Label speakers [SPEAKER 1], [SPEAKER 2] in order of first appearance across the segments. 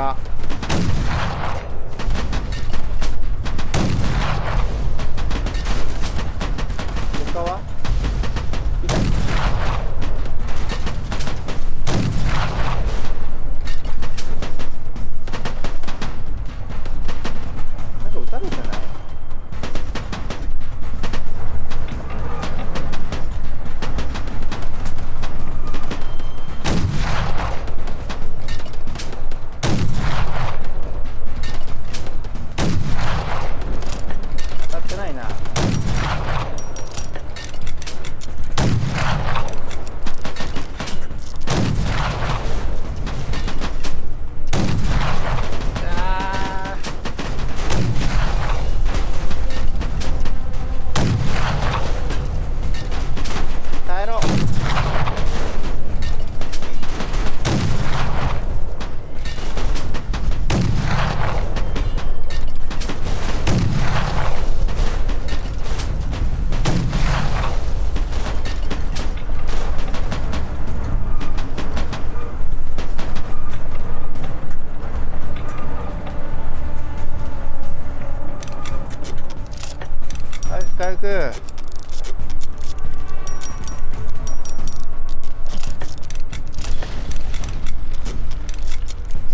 [SPEAKER 1] か。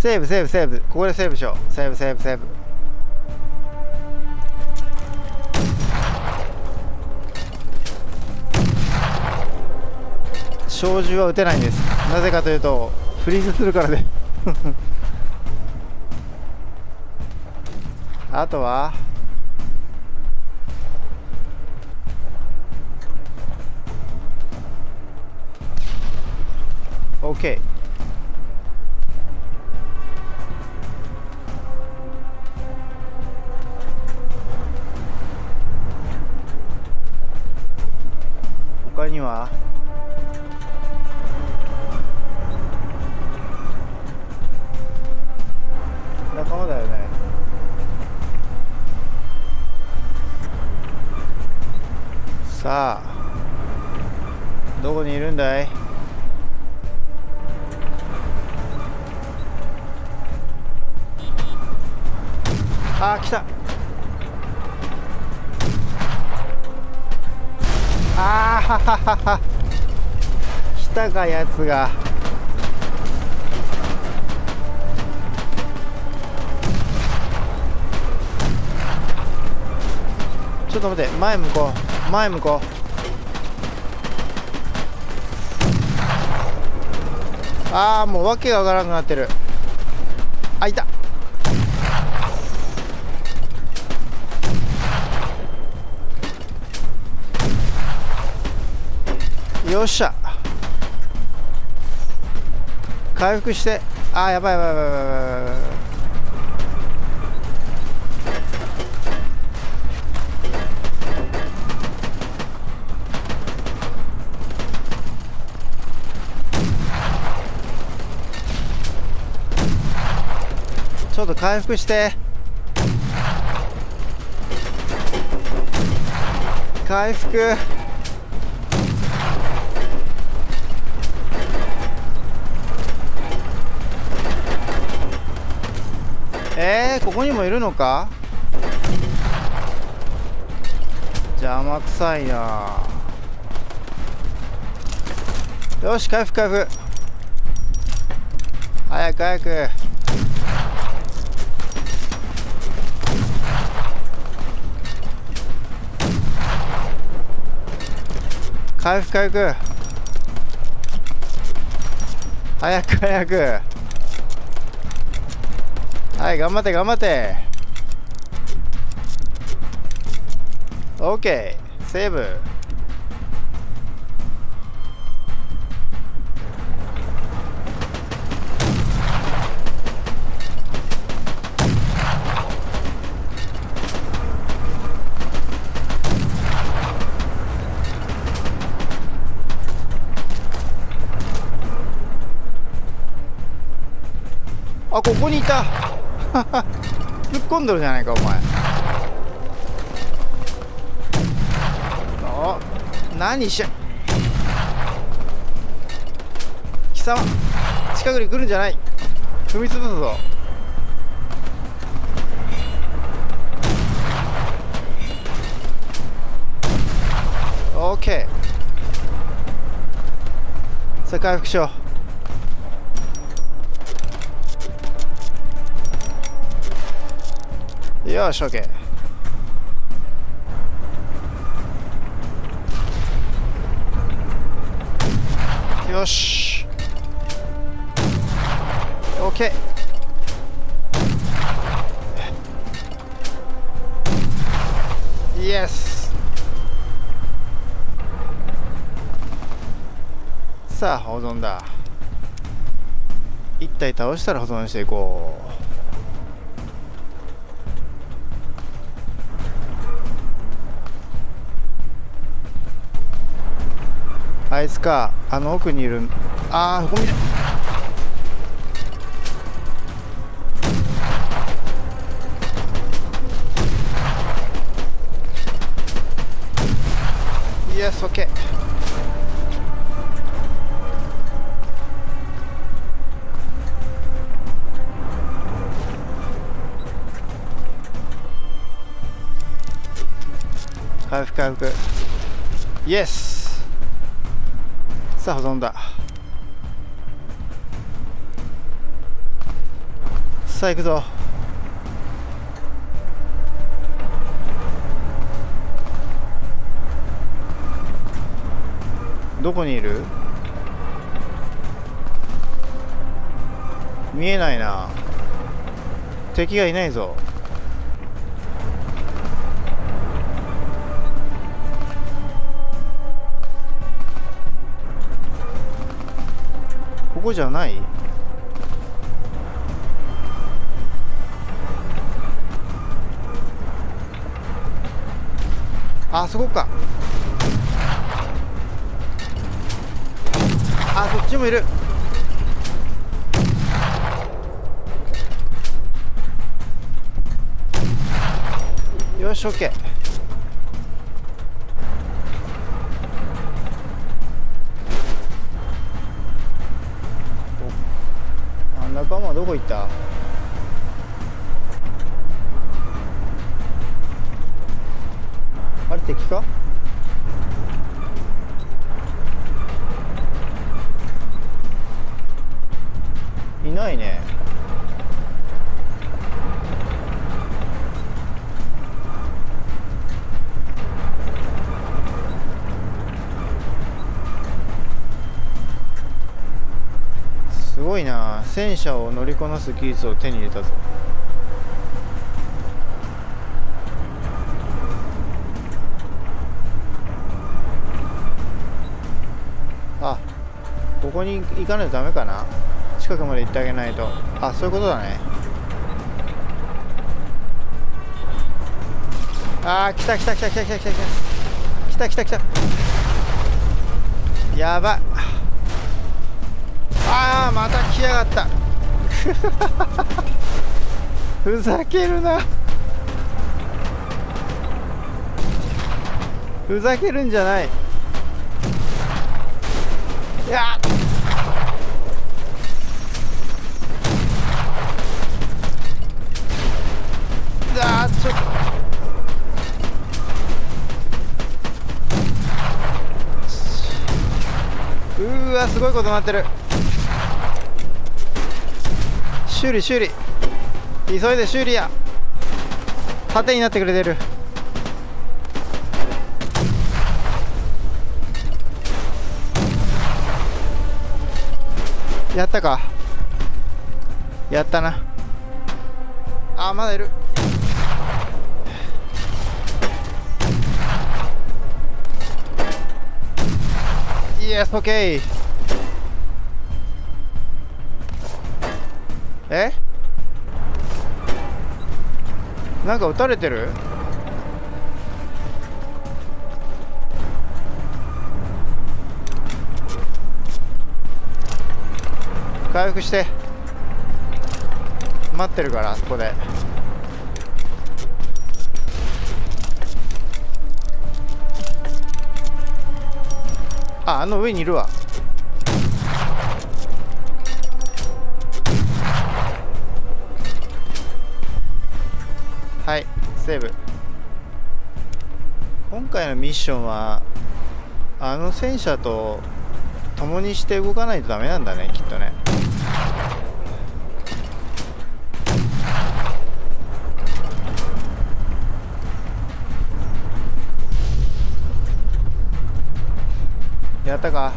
[SPEAKER 1] セーブセーブセーブ。ここでセーブしよう。セーブセーブセーブ。小銃は撃てないんです。なぜかというとフリーズするからで。あとは OK 他前向こう。前向こう。ああもう訳がわからなくなってる。あいた。よっしゃ。回復して。あーやばいやばいやばいやばいやばい。ちょっと回復して。回復。えー、ここにもいるのか？邪魔くさいな。よし回復回復。早く早く。回復回復。早く早く。はい頑張って頑張って。OK セーブ。ここにいた。突っ込んどるじゃないかお前。お何しゃ貴様近くに来るんじゃない。踏み潰すぞ。オッケー。さあ回復しようよしオッケ。ーよし。オッケー。イエス。さあ保存だ。一体倒したら保存していこう。いつか？あの奥にいる。ああここ見て。イエスオッケー回復回復。イエスさあ保存だ。さあ行くぞ。どこにいる？見えないな。敵がいないぞ。こじゃない？あそこか。あそっちもいる。よし OK こ行った？あれ敵か？いないね。すごいな。戦車乗りこなす技術を手に入れたぞ。あここに行かないとダメかな？近くまで行ってあげないと。あそういうことだね。あー来た来た来た来た来た来た。来た来た来た。来たやば。いああまた来やがった。ふざけるな。ふざけるんじゃない。いやあっ。うーわすごいことになってる。修理修理。急いで修理や。盾になってくれてる。やったか？やったな。あまだいる。イエスオッケー。え？なんか撃たれてる？回復して。待ってるからあそこで。ああの上にいるわ。はいセーブ。今回のミッションはあの戦車と共にして動かないとダメなんだねきっとね。やったか？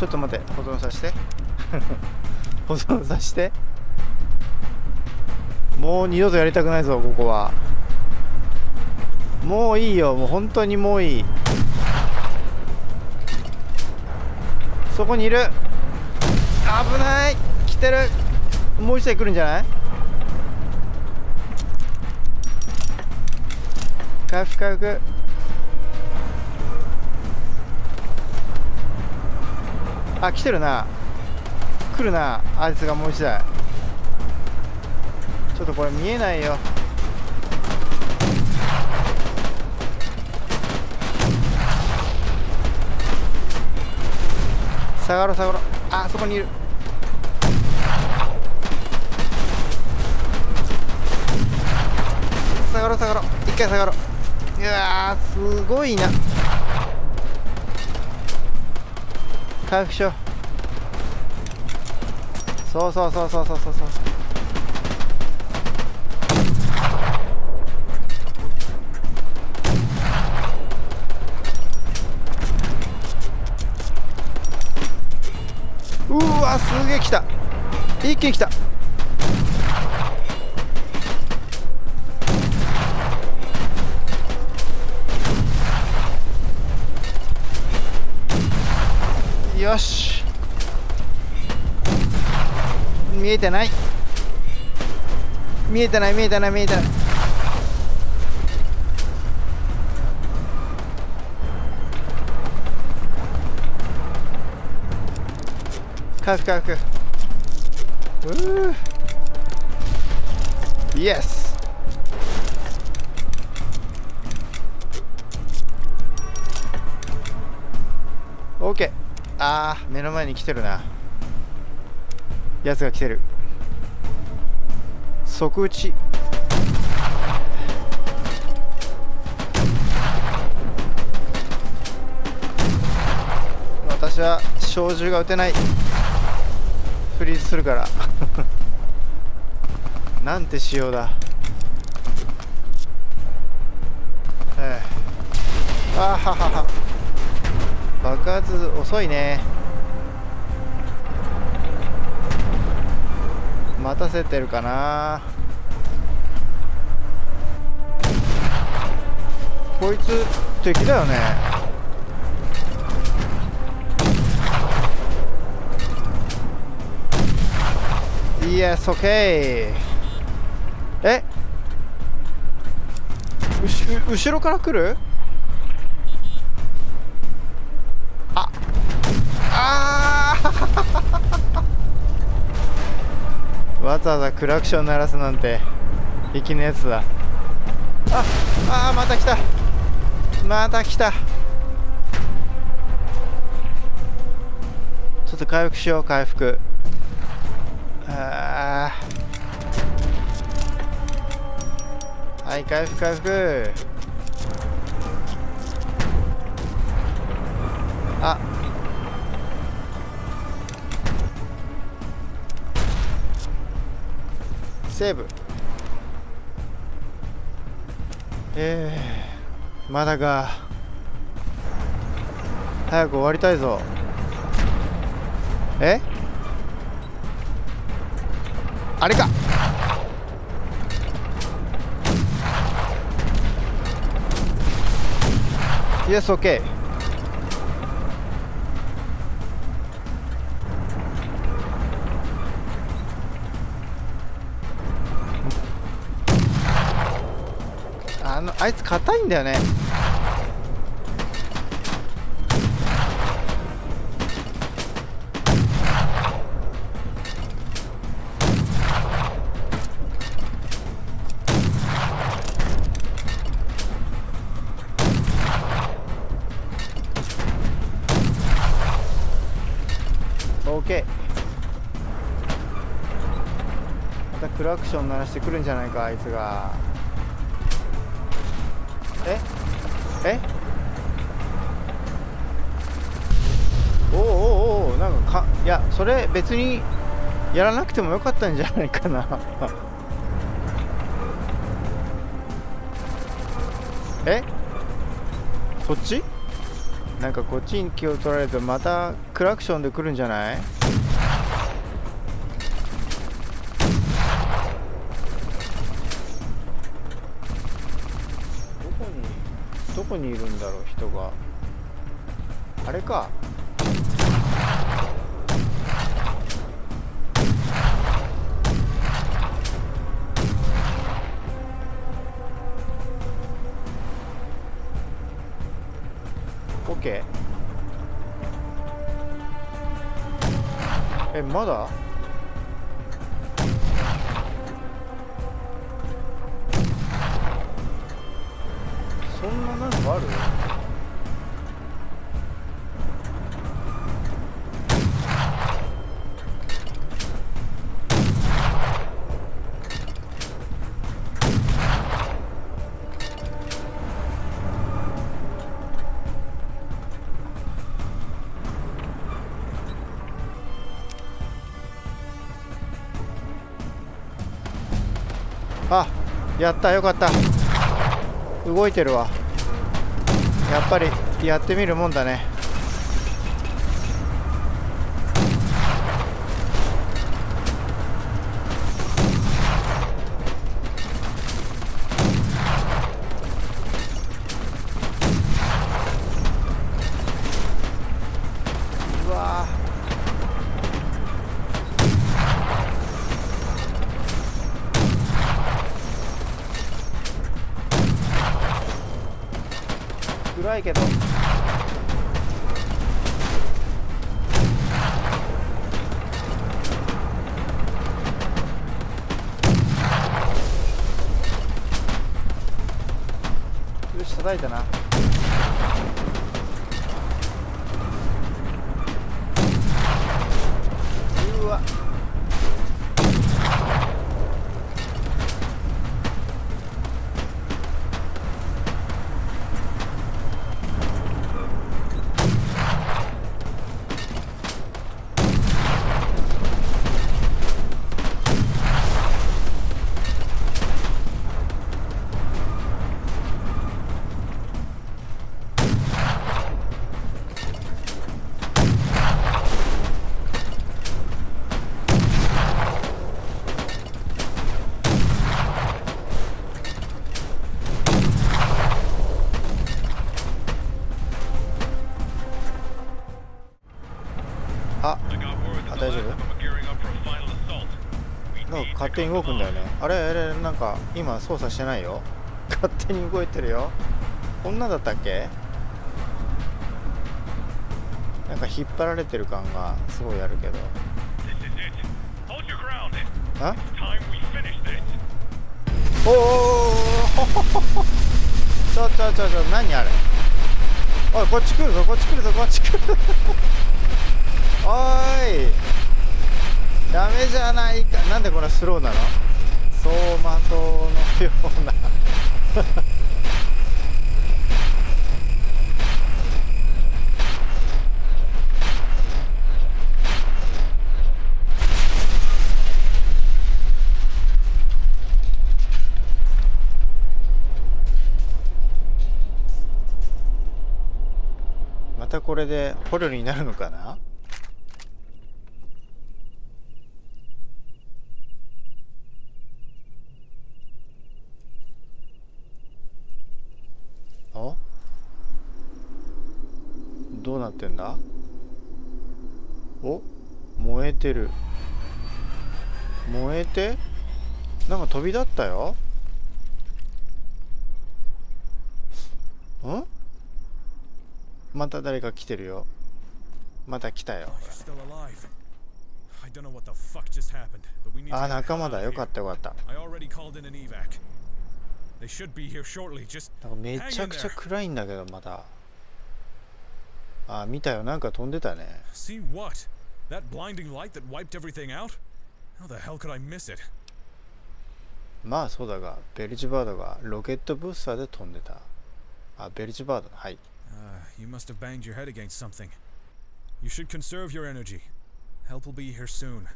[SPEAKER 1] ちょっと待って保存させて。保存させて。もう二度とやりたくないぞここは。もういいよもう本当にもういい。そこにいる。危ない。来てる。もう一台来るんじゃない？回復回復あ来てるな。来るなあいつがもう一台。ちょっとこれ見えないよ。下がろ下がろあそこにいる。下がろ下がろ一回下がろう。いやすごいな。回復しようそうそうそうそうそうそうそう。うわすげえ来た。一気に来た。見えてない。見えてない見えてない見えてない。回復回復うイエスオッケーあー目の前に来てるな。やつが来てる。即打ち。私は小銃が撃てない。フリーズするから。なんて仕様だ。ええ。あははは。爆発遅いね。待たせてるかな。こいつ敵だよね。イエスオッケーえ？うし後ろから来る？ざわざクラクション鳴らすなんて粋なやつだ。ああまた来た。また来た。ちょっと回復しよう回復。あー。はい回復回復。セーブ。えー、まだか。早く終わりたいぞ。え？あれか。イエスオッケーあいつ硬いんだよねまたクラクション鳴らしてくるんじゃないかあいつが。やそれ別にやらなくてもよかったんじゃないかな。え？こっち？なんかこっちに気を取られるとまたクラクションで来るんじゃない？どこにどこにいるんだろう人が。あれか。オッケーえまだ？そんななんかある？やったよかった。動いてるわ。やっぱりやってみるもんだねうわ暗い勝手に動くんだよね。あれあれなんか今操作してないよ。勝手に動いてるよ。こんなだったっけ？なんか引っ張られてる感がすごいあるけど.あ.おーおーおーおーちょちょちょちょ何あれ？おいこっち来るぞこっち来るぞこっち来る おーいダメじゃないか。なんでこんなスローなの？走馬灯のような。またこれで捕虜になるのかなあどうなってんだ？お？燃えてる。燃えて？なんか飛び立ったよ。ん？また誰か来てるよ。また来たよ。あ
[SPEAKER 2] あ
[SPEAKER 1] 仲間だ。よかったよかった。めちゃくちゃ暗いんだけどまだ。あ見たよなんか飛んでたね
[SPEAKER 2] see what? That blinding light that wiped everything out? How the hell could I miss it?
[SPEAKER 1] まあそうだがベルジバードがロケットブースターで飛んでたあベルジバードはい
[SPEAKER 2] Uh, you must have banged your head against something. You should conserve your energy. Help will be here soon.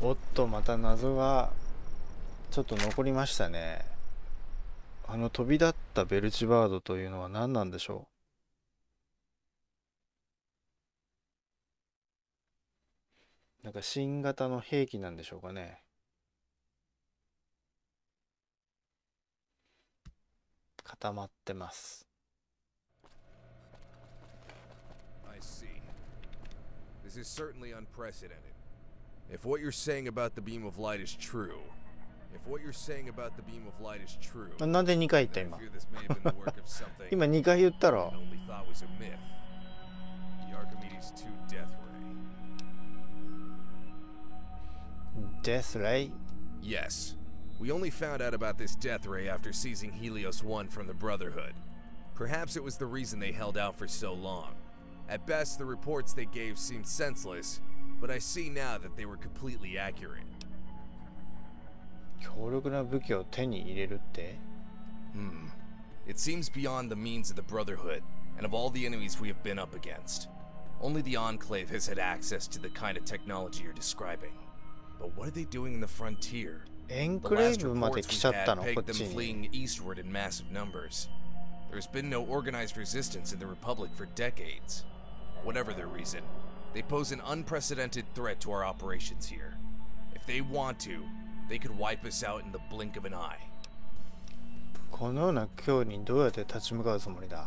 [SPEAKER 1] おっとまた謎がちょっと残りましたねあの飛び立ったベルジバードというのは何なんでしょうなんか新型の兵器なんでしょうかね固まってます
[SPEAKER 3] I see. This is certainly unprecedented. If what you're saying about the beam of light is true, if what you're saying about the beam of light is true,
[SPEAKER 1] あなんで2回言った今今2回言ったろ
[SPEAKER 3] Archimedes 2 death ray.
[SPEAKER 1] デスレイ
[SPEAKER 3] Yes. We only found out about this death ray after seizing Helios 1 from the Brotherhood. Perhaps it was the reason they held out for so long. At best, the reports they gave seemed senseless, but I see now that they were completely accurate.
[SPEAKER 1] 強力な武器を手に入れるって
[SPEAKER 3] Hmm. It seems beyond the means of the Brotherhood, and of all the enemies we have been up against. Only the Enclave has had access to the kind of technology you're describing. But what are they doing in the frontier?
[SPEAKER 1] エン
[SPEAKER 3] The
[SPEAKER 1] クレ
[SPEAKER 3] last
[SPEAKER 1] ーブまで
[SPEAKER 3] reports
[SPEAKER 1] 来
[SPEAKER 3] we
[SPEAKER 1] ちゃった
[SPEAKER 3] had
[SPEAKER 1] のこ
[SPEAKER 3] pegged
[SPEAKER 1] っ
[SPEAKER 3] them
[SPEAKER 1] ちに
[SPEAKER 3] fleeing eastward in massive numbers. There's been no organized resistance in the Republic for decades. Whatever their reason, they pose an unprecedented threat to our operations here. If they want to, they could wipe us out in the blink of an eye.
[SPEAKER 1] このような今日にどうやって立ち向かうつもりだ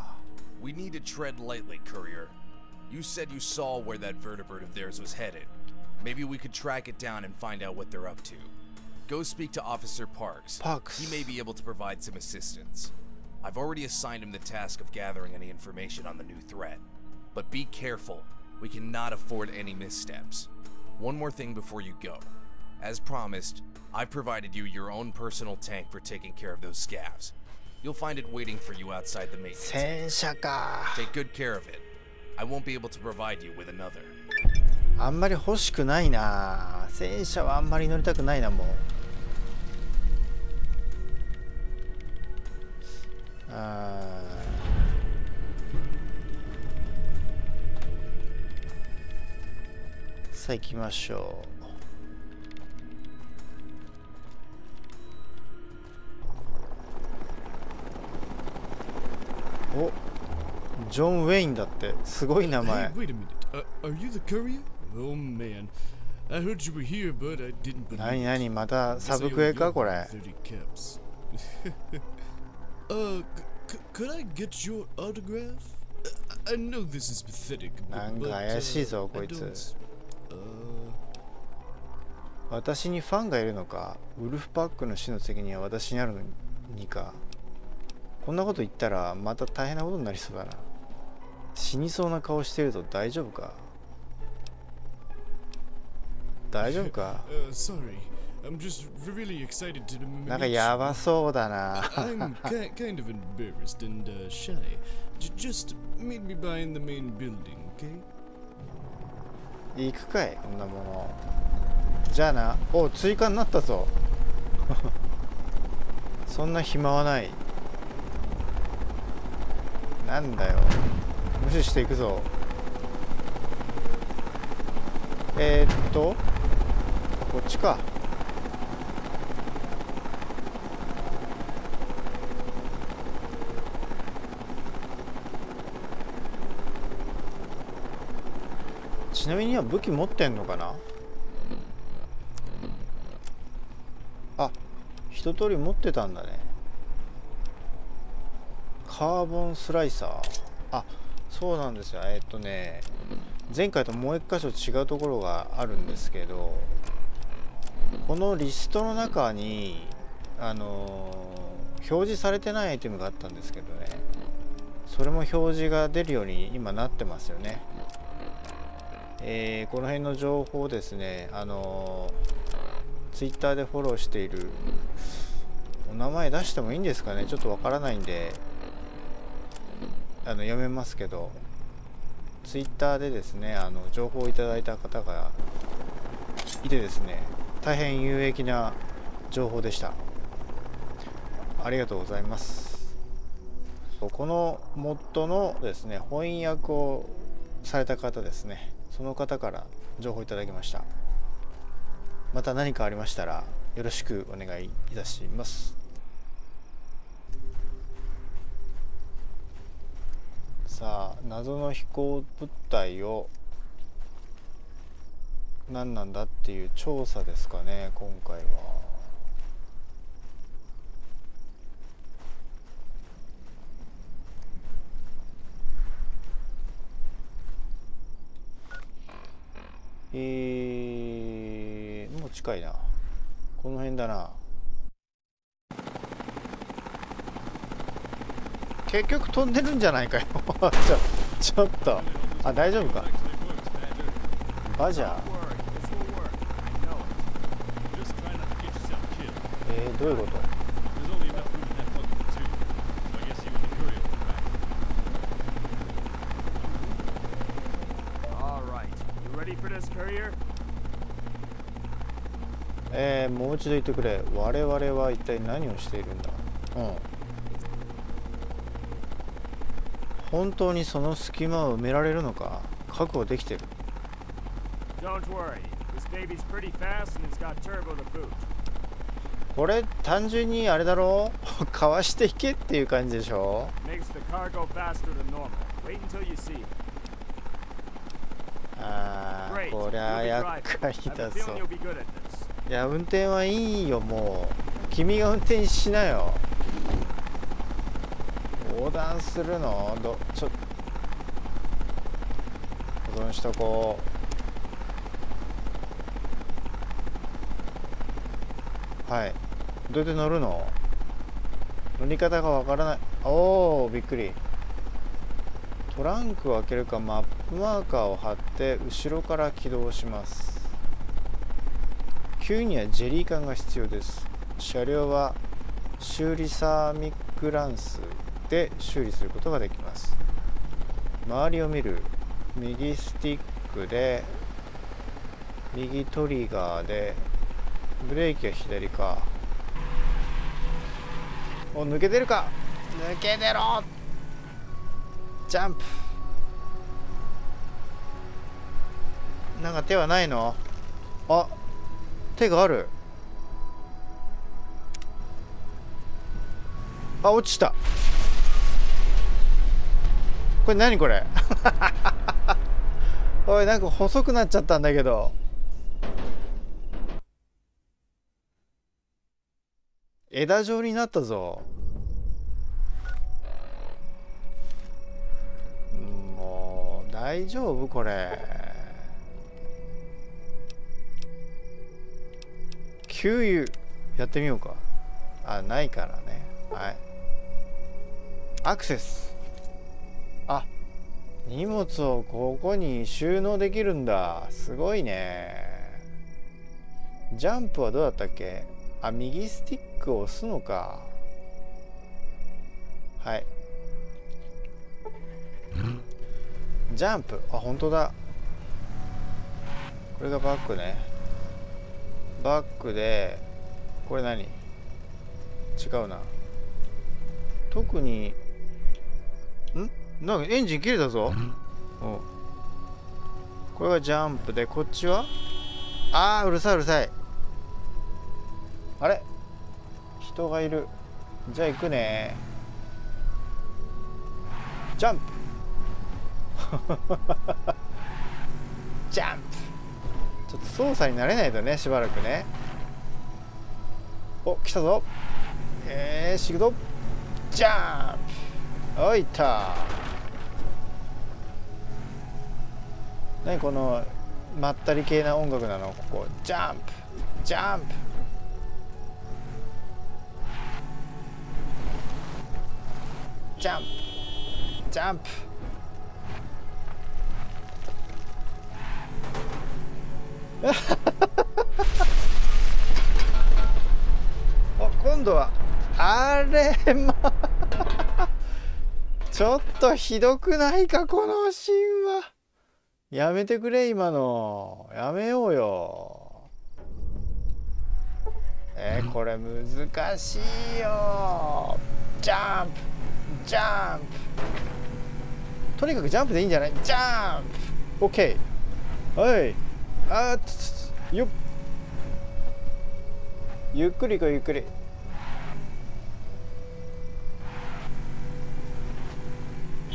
[SPEAKER 3] We need to tread lightly, Courier. You said you saw where that vertebrate of theirs was headed. Maybe we could track it down and find out what they're up to. Go speak to Officer Parks.
[SPEAKER 1] Parks.
[SPEAKER 3] He may be able to provide some assistance. I've already assigned him the task of gathering any information on the new threat. But be careful. We cannot afford any missteps. One more thing before you go. As promised, I've provided you your own personal tank for taking care of those scavs. You'll find it waiting for you outside the maintenance. Take good care of it. I won't be able to provide you with another.
[SPEAKER 1] あんまり欲しくないな。戦車はあんまり乗りたくないなもう。あさあ行きましょう。おジョン・ウェインだって。すごい名前。
[SPEAKER 4] Hey, Uh? Oh man. I heard you were here, but I didn't believe
[SPEAKER 1] 何.何またサブクエかこれ
[SPEAKER 4] 30 caps. uh, could I get your autograph? I, know this is pathetic, but,
[SPEAKER 1] なんか怪しいぞ
[SPEAKER 4] uh,
[SPEAKER 1] こいつ
[SPEAKER 4] Uh,
[SPEAKER 1] 私にファンがいるのかウルフパックの死の責任は私にあるのにかこんなこと言ったらまた大変なことになりそうだな死にそうな顔してると大丈夫か大丈夫か
[SPEAKER 4] uh. I'm just really excited to m-
[SPEAKER 1] なんか
[SPEAKER 4] meet
[SPEAKER 1] やば.そうだな
[SPEAKER 4] I'm ki- kind of embarrassed and uh, shy. Just meet me by in the main building, okay?
[SPEAKER 1] 行くかいこんなものじゃあなお追加になったぞそんな暇はないなんだよ無視していくぞえー、っとこっちか。ちなみには武器持ってんのかな？あ一通り持ってたんだね。カーボンスライサー。あそうなんですよ。えっとね前回ともう一箇所違うところがあるんですけどこのリストの中にあの表示されてないアイテムがあったんですけどね。それも表示が出るように今なってますよね。えーこの辺の情報をですね、あのツイッターでフォローしている、お名前出してもいいんですかね、ちょっとわからないんで、あの読めますけど、ツイッターでですね、あの情報をいただいた方がいてですね、大変有益な情報でした。ありがとうございます。このモッドのですね翻訳をされた方ですね。その方から情報いただきました。また何かありましたらよろしくお願いいたします。さあ謎の飛行物体を何なんだっていう調査ですかね今回は。えー、もう近いな。この辺だな。結局飛んでるんじゃないかよ。ちょちょっと。あ大丈夫か。バジャーえー、どういうこと？えー、もう一度言ってくれ。我々は一体何をしているんだ？うん。本当にその隙間を埋められるのか？確保できてる。
[SPEAKER 5] Don't worry. This baby's pretty fast and it's got turbo to boot.
[SPEAKER 1] これ単純にあれだろ？う かわしていけっていう感じでしょ？あ
[SPEAKER 5] あ
[SPEAKER 1] こりゃ厄介だぞ。いや運転はいいよもう。君が運転しなよ。横断するの？どちょっ保存しとこう。はい。どうやって乗るの？乗り方がわからない。おおびっくり。トランクを開けるかマップマーカーを貼って後ろから起動します。急にはジェリー缶が必要です。車両は修理サーミックランスで修理することができます。周りを見る。右スティックで右トリガーでブレーキは左か。お抜けてるか。抜けてろ。ジャンプ。なんか手はないの？あ手がある。あ落ちた。これ何これ？おいなんか細くなっちゃったんだけど。枝状になったぞ。もう大丈夫これ。給油やってみようか。あないからね。はい。アクセス。あ荷物をここに収納できるんだ。すごいね。ジャンプはどうだったっけ？あ右スティック。を押すのか。はい。ジャンプ。あ本当だ。これがバックね。バックでこれ何？違うな。特にん？なんかエンジン切れたぞ。う。んこれがジャンプでこっちは？あーうるさいうるさい。あれ？人がいる。じゃあ行くね。ジャンプ。ジャンプ。ちょっと操作に慣れないとねしばらくね。お来たぞ。えー、シグドジャンプ。おいった。何このまったり系な音楽なの？ここ。ジャンプ。ジャンプ。ジャンプ。ジャンプ。お今度はあれま ちょっとひどくないかこのシーンは。やめてくれ今の。やめようよ。えー、これ難しいよ。ジャンプ。ジャンプ。とにかくジャンプでいいんじゃない？ジャンプ。OK はい。あーつつよっ。ゆっくり行こうゆっくり。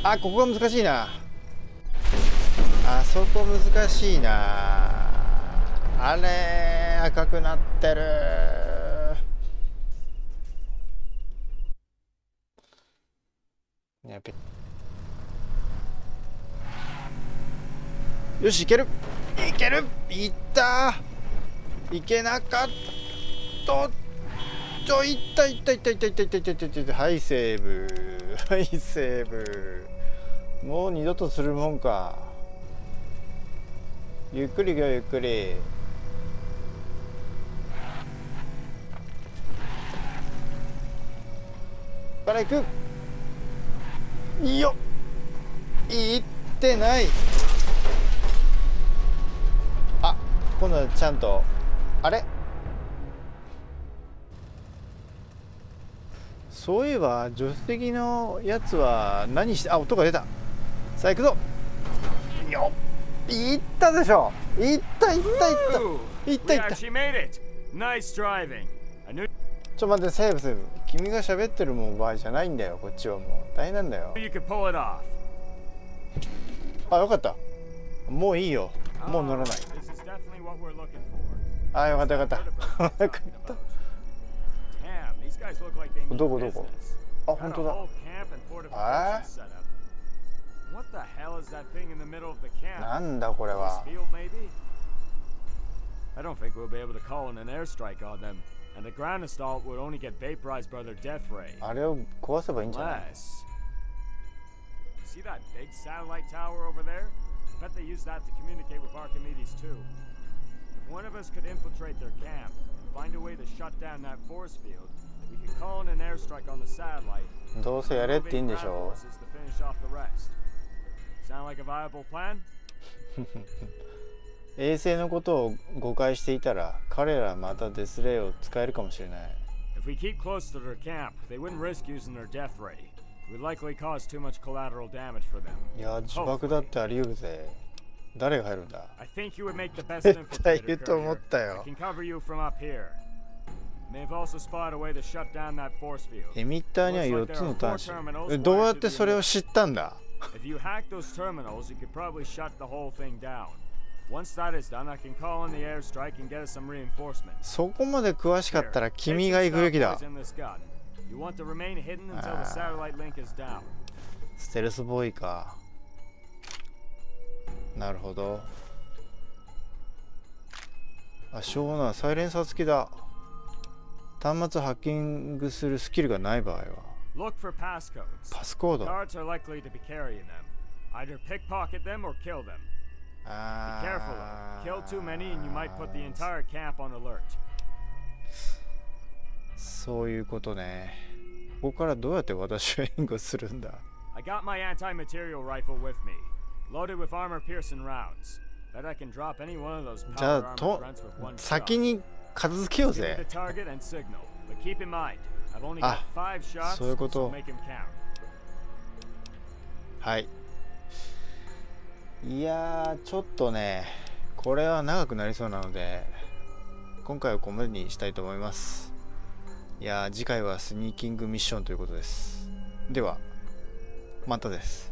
[SPEAKER 1] あここが難しいな。あそこ難しいな。あれ赤くなってる。やべよしいける。いける。いった。いけなかった。ちょいったいったいったいったいったいったいったいったいった。はいセーブ。はいセーブ。もう二度とするもんか。ゆっくり行くよゆっくり。から行く。いいよ行ってない。あ今度はちゃんとあれ？そういえば助手席のやつは何してあ音が出た。さあ行くぞ。よっ。行ったでしょ。行った行った行った!行った行ったちょっと待ってセーブセーブ。君が喋ってるもん場合じゃないんだよ。こっちはもう。大変なんだよ。あよかった。もういいよ。もう乗らない。あーよかったよかった。どこどこ？あ本当だ。あなんだこれは。
[SPEAKER 5] I. and the ground assault would only get vaporized by their death ray.
[SPEAKER 1] あれを壊せばいいんじゃない
[SPEAKER 5] Unless. See that big satellite tower over there? Bet they use that to communicate with Archimedes too. If one of us could infiltrate their camp and find a way to shut down that force field, we could call in an airstrike on the satellite.
[SPEAKER 1] どうせやれって言うんでし
[SPEAKER 5] Ground
[SPEAKER 1] ょ
[SPEAKER 5] forces to finish off the rest. Sound like a viable plan?
[SPEAKER 1] 衛星のことを誤解していたら彼らはまたデスレイを使えるかもしれない
[SPEAKER 5] If we keep close to their camp, they wouldn't risk using their death ray. It would likely cause too much collateral damage for them.
[SPEAKER 1] いや自爆だってあり得るぜ誰が入るんだ
[SPEAKER 5] I think you would make the best
[SPEAKER 1] 絶対言うと思.ったよ
[SPEAKER 5] I can cover you from up here. May have also spotted a way to shut down that force field.
[SPEAKER 1] エミッターには4つの端子えどうやってそれを知ったんだ
[SPEAKER 5] If you hack those terminals, you could probably shut the whole thing down.
[SPEAKER 1] そこまで詳しかったら君が行くべきだ。ステルスボーイか。なるほど。あしょうがない。サイレンサー付きだ。端末ハッキングするスキルがない場合は。パスコード
[SPEAKER 5] Be careful. Kill too many and you might put the entire camp on alert.
[SPEAKER 1] そういうことねここからどうやって私を援護するんだ
[SPEAKER 5] I got my anti-material rifle with me, loaded with armor-piercing rounds. Bet I can drop any one of those power
[SPEAKER 1] あ
[SPEAKER 5] armor
[SPEAKER 1] と
[SPEAKER 5] grunts with one shot.
[SPEAKER 1] 先に片付けようぜ
[SPEAKER 5] the target and signal, but keep in mind, I've only got
[SPEAKER 1] あ
[SPEAKER 5] five shots, so make him count.
[SPEAKER 1] はいいやーちょっとねこれは長くなりそうなので今回はここまでにしたいと思います。いやー次回はスニーキングミッションということです。ではまたです。